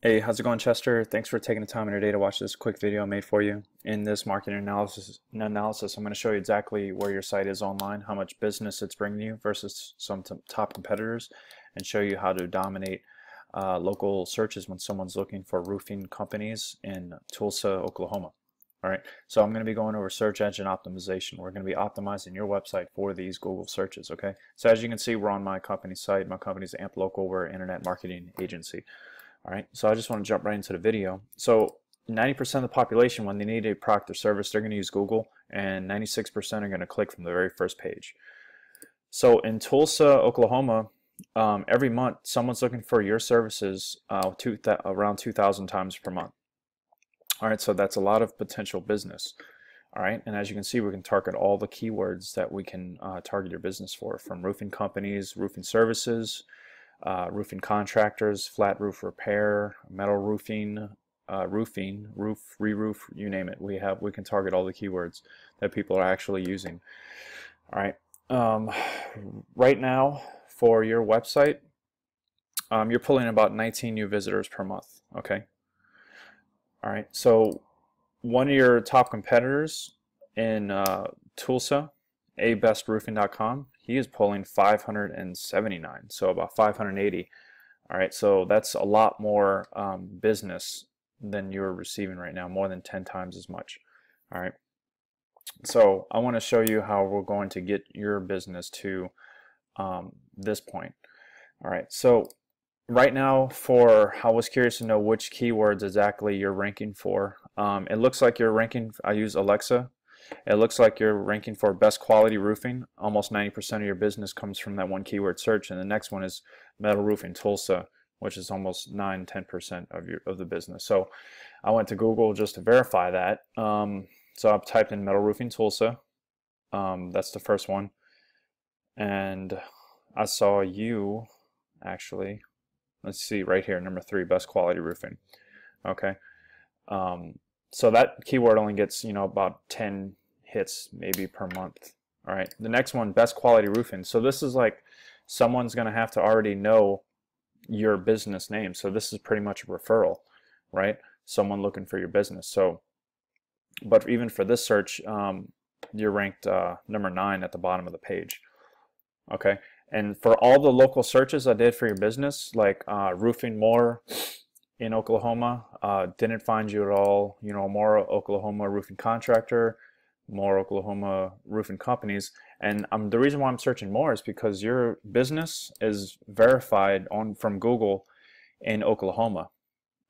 Hey, how's it going, Chester? Thanks for taking the time in your day to watch this quick video I made for you. In this marketing analysis, analysis, I'm going to show you exactly where your site is online, how much business it's bringing you versus some top competitors, and show you how to dominate uh, local searches when someone's looking for roofing companies in Tulsa, Oklahoma. All right, so I'm going to be going over search engine optimization. We're going to be optimizing your website for these Google searches, okay? So as you can see, we're on my company site. My company's Amped Local. We're an internet marketing agency. All right, so I just want to jump right into the video. So 90% of the population, when they need a product or service, they're going to use Google, and 96% are going to click from the very first page. So in Tulsa, Oklahoma, um, every month, someone's looking for your services uh, two around 2,000 times per month. All right, so that's a lot of potential business. All right, and as you can see, we can target all the keywords that we can uh, target your business for, from roofing companies, roofing services, uh, roofing contractors, flat roof repair, metal roofing, uh, roofing, roof, re-roof, you name it. We have we can target all the keywords that people are actually using. All right. Um, right now, for your website, um, you're pulling about 19 new visitors per month. Okay. All right. So one of your top competitors in uh, Tulsa, abestroofing.com, he is pulling 579, so about 580. All right, so that's a lot more um, business than you're receiving right now, more than 10 times as much. All right, so I want to show you how we're going to get your business to um, this point. All right, so right now for I was curious to know which keywords exactly you're ranking for. Um, it looks like you're ranking, I use Alexa it looks like you're ranking for best quality roofing. Almost 90% of your business comes from that one keyword search. And the next one is metal roofing Tulsa, which is almost 9 10% of your of the business. So I went to Google just to verify that. Um, so I've typed in metal roofing Tulsa. Um, that's the first one. And I saw you actually. Let's see right here, number three, best quality roofing. Okay. Um, so that keyword only gets you know about 10 hits maybe per month. All right the next one best quality roofing. So this is like someone's gonna have to already know your business name. So this is pretty much a referral right? Someone looking for your business. So but even for this search um, you're ranked uh, number nine at the bottom of the page. Okay and for all the local searches I did for your business like uh, roofing Moore in Oklahoma. Uh, didn't find you at all. You know, Moore Oklahoma roofing contractor, Moore Oklahoma roofing companies. And um, the reason why I'm searching Moore is because your business is verified on from Google in Oklahoma.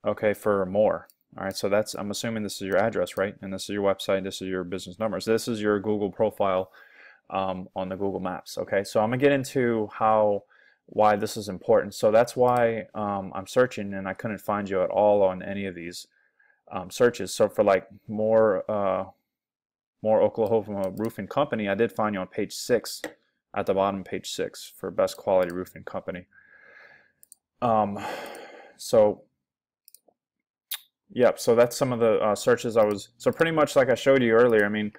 Okay, for Moore. All right, so that's I'm assuming this is your address, right? And this is your website. This is your business numbers. This is your Google profile um, on the Google Maps. Okay, so I'm gonna get into how why this is important. So that's why um, I'm searching and I couldn't find you at all on any of these um, searches. So for like Moore uh, Moore Oklahoma roofing company, I did find you on page six at the bottom, page six for best quality roofing company. Um, so yep, so that's some of the uh, searches I was. So pretty much like I showed you earlier. I mean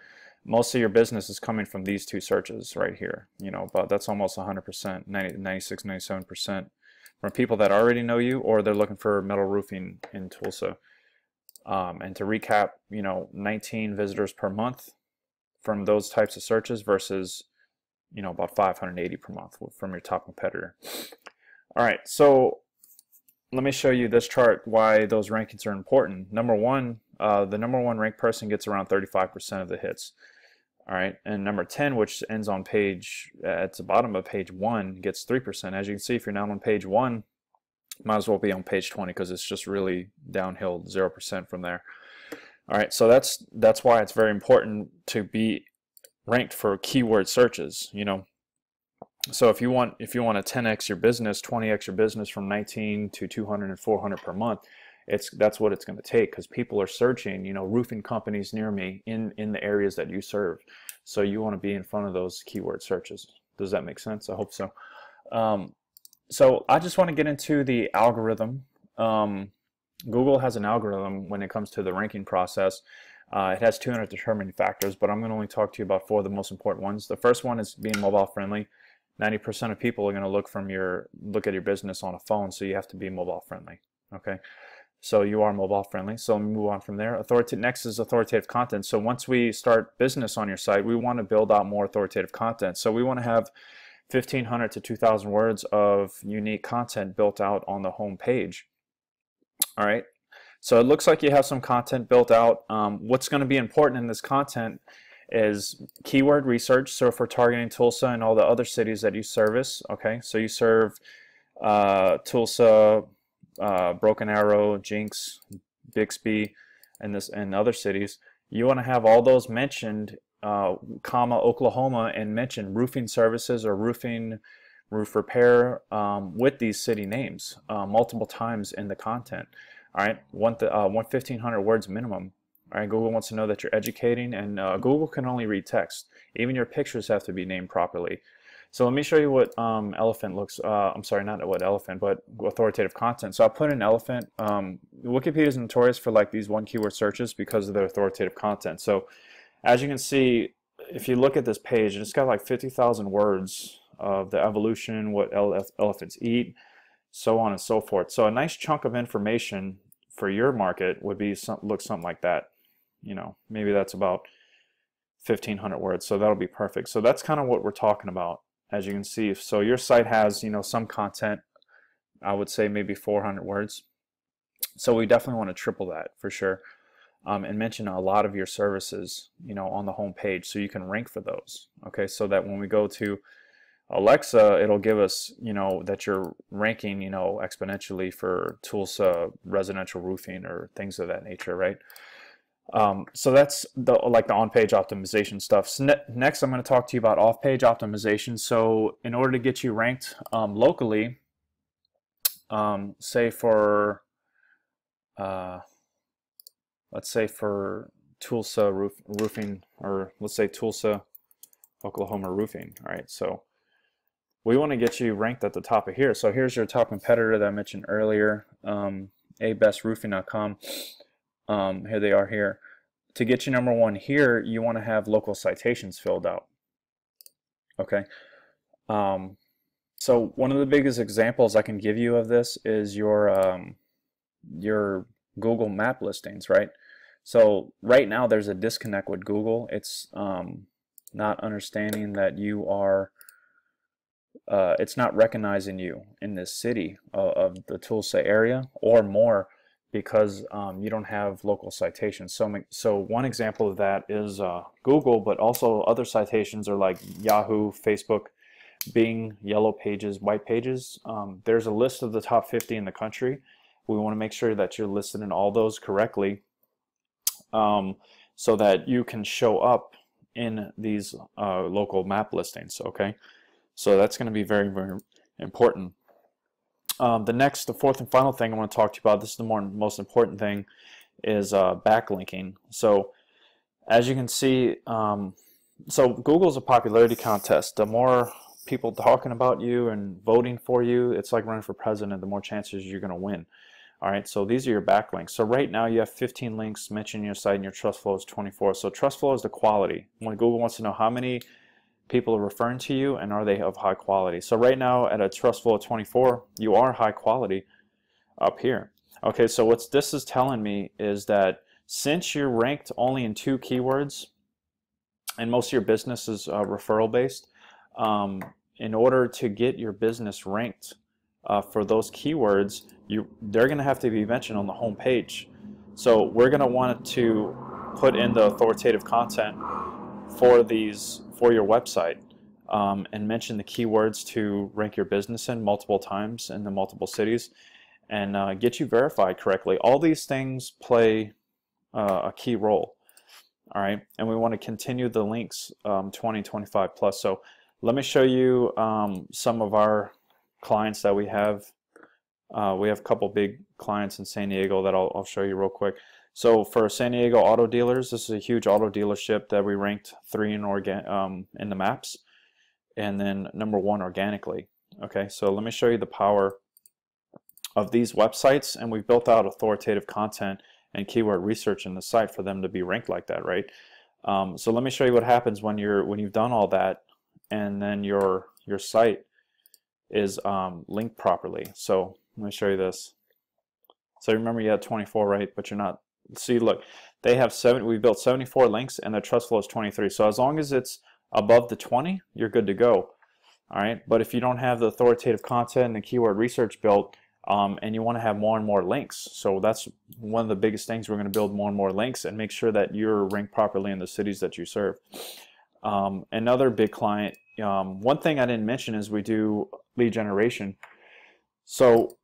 most of your business is coming from these two searches right here you know but that's almost 100% 90, 96 97% from people that already know you or they're looking for metal roofing in Tulsa um, and to recap you know 19 visitors per month from those types of searches versus you know about 580 per month from your top competitor all right so let me show you this chart why those rankings are important number one uh, the number one ranked person gets around 35% of the hits. All right, and number 10, which ends on page, at the bottom of page 1, gets 3%. As you can see, if you're not on page 1, might as well be on page 20 because it's just really downhill 0% from there. All right, so that's that's why it's very important to be ranked for keyword searches, you know. So if you want if you want to 10x your business, 20x your business from 19 to 200 and 400 per month, it's that's what it's going to take because people are searching you know roofing companies near me in in the areas that you serve so you want to be in front of those keyword searches does that make sense i hope so um, so i just want to get into the algorithm um, google has an algorithm when it comes to the ranking process uh, it has 200 determining factors but i'm going to only talk to you about four of the most important ones the first one is being mobile friendly 90% of people are going to look from your look at your business on a phone so you have to be mobile friendly okay So you are mobile friendly. So let me move on from there. Authoritative next is authoritative content. So once we start business on your site, we want to build out more authoritative content. So we want to have 1500 to 2000 words of unique content built out on the home page. All right. So it looks like you have some content built out. Um, what's going to be important in this content is keyword research. So if we're targeting Tulsa and all the other cities that you service, okay, so you serve uh, Tulsa, uh, Broken Arrow, Jenks, Bixby, and this and other cities, you want to have all those mentioned, uh, comma Oklahoma, and mention roofing services or roofing roof repair um, with these city names uh, multiple times in the content. All right, one th uh, one fifteen hundred words minimum. All right, Google wants to know that you're educating, and uh, Google can only read text. Even your pictures have to be named properly. So let me show you what um, elephant looks, uh, I'm sorry, not what elephant, but authoritative content. So I put in elephant. Um, Wikipedia is notorious for like these one keyword searches because of their authoritative content. So as you can see, if you look at this page, it's got like 50,000 words of the evolution, what ele elephants eat, so on and so forth. So a nice chunk of information for your market would be some, look something like that. You know, maybe that's about 1500 words. So that'll be perfect. So that's kind of what we're talking about as you can see. So your site has, you know, some content, I would say maybe 400 words. So we definitely want to triple that for sure. Um, and mention a lot of your services, you know, on the home page so you can rank for those. Okay, so that when we go to Alexa, it'll give us, you know, that you're ranking, you know, exponentially for Tulsa residential roofing or things of that nature, right? Um, so that's the like the on-page optimization stuff. So ne next, I'm going to talk to you about off-page optimization. So in order to get you ranked um, locally, um, say for uh, let's say for Tulsa roof, roofing, or let's say Tulsa, Oklahoma roofing. All right, so we want to get you ranked at the top of here. So here's your top competitor that I mentioned earlier, um, abestroofing.com um, here they are here. To get you number one here, you want to have local citations filled out. Okay. Um, so one of the biggest examples I can give you of this is your um, your Google map listings, right? So right now there's a disconnect with Google. It's um, not understanding that you are, uh, it's not recognizing you in this city of, of the Tulsa area or Moore because um, you don't have local citations. So, so one example of that is uh, Google, but also other citations are like Yahoo, Facebook, Bing, Yellow Pages, White Pages. Um, there's a list of the top 50 in the country. We want to make sure that you're listed in all those correctly um, so that you can show up in these uh, local map listings, okay? So that's going to be very, very important. Um, the next, the fourth and final thing I want to talk to you about, this is the more most important thing, is uh, backlinking. So as you can see, um, so Google's a popularity contest. The more people talking about you and voting for you, it's like running for president, the more chances you're going to win. All right, so these are your backlinks. So right now you have 15 links mentioning your site and your trust flow is 24. So trust flow is the quality. When Google wants to know how many people are referring to you and are they of high quality. So right now at a trust flow of 24, you are high quality up here. Okay, so what this is telling me is that since you're ranked only in two keywords and most of your business is uh, referral based, um, in order to get your business ranked uh, for those keywords, you they're going to have to be mentioned on the home page. So we're going to want to put in the authoritative content for these for your website um, and mention the keywords to rank your business in multiple times in the multiple cities and uh, get you verified correctly. All these things play uh, a key role. All right, and we want to continue the links um, 20, 25 plus. So let me show you um, some of our clients that we have. Uh, we have a couple big clients in San Diego that I'll, I'll show you real quick. So for San Diego auto dealers, this is a huge auto dealership that we ranked three in organ um, in the maps, and then number one organically. Okay, so let me show you the power of these websites, and we've built out authoritative content and keyword research in the site for them to be ranked like that, right? Um, so let me show you what happens when you're when you've done all that, and then your your site is um, linked properly. So let me show you this. So remember you had 24, right? But you're not. See, look, they have seven. We built 74 links, and their trust flow is 23. So as long as it's above the 20, you're good to go. All right. But if you don't have the authoritative content and the keyword research built, um, and you want to have more and more links. So that's one of the biggest things. We're going to build more and more links and make sure that you're ranked properly in the cities that you serve. Um, another big client, um, one thing I didn't mention is we do lead generation. So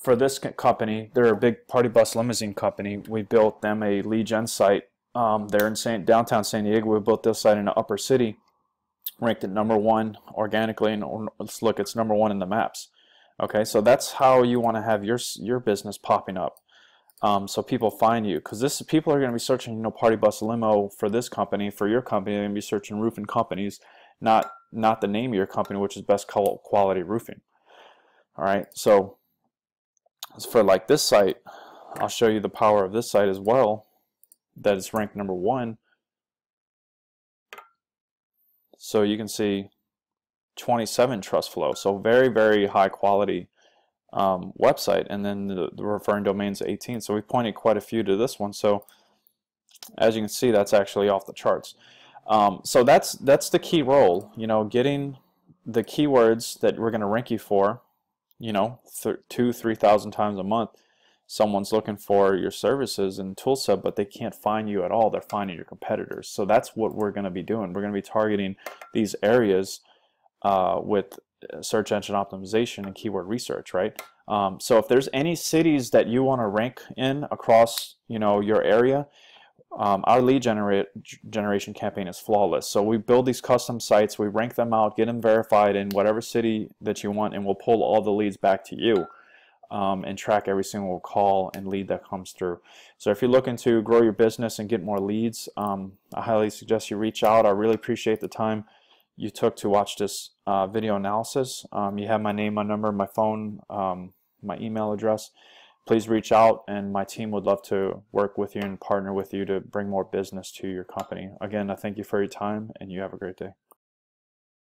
for this company, they're a big party bus limousine company. We built them a lead gen site. Um, they're in Saint, downtown San Diego. We built this site in the upper city, ranked at number one organically, and let's look, it's number one in the maps. Okay, so that's how you want to have your your business popping up. Um, so people find you because this is people are going to be searching you know party bus limo for this company for your company they're going to be searching roofing companies not not the name of your company which is best quality roofing all right so for like this site I'll show you the power of this site as well that is ranked number one so you can see 27 trust flow. So very, very high quality um, website. And then the, the referring domains 18. So we pointed quite a few to this one. So as you can see, that's actually off the charts. Um, so that's that's the key role, you know, getting the keywords that we're going to rank you for, you know, th two, 3,000 times a month. Someone's looking for your services and Tulsa, but they can't find you at all. They're finding your competitors. So that's what we're going to be doing. We're going to be targeting these areas uh, with search engine optimization and keyword research, right? Um, so if there's any cities that you want to rank in across, you know, your area, um, our lead generate, generation campaign is flawless. So we build these custom sites, we rank them out, get them verified in whatever city that you want, and we'll pull all the leads back to you um, and track every single call and lead that comes through. So if you're looking to grow your business and get more leads, um, I highly suggest you reach out. I really appreciate the time you took to watch this uh, video analysis. Um, you have my name, my number, my phone, um, my email address. Please reach out and my team would love to work with you and partner with you to bring more business to your company. Again, I thank you for your time and you have a great day.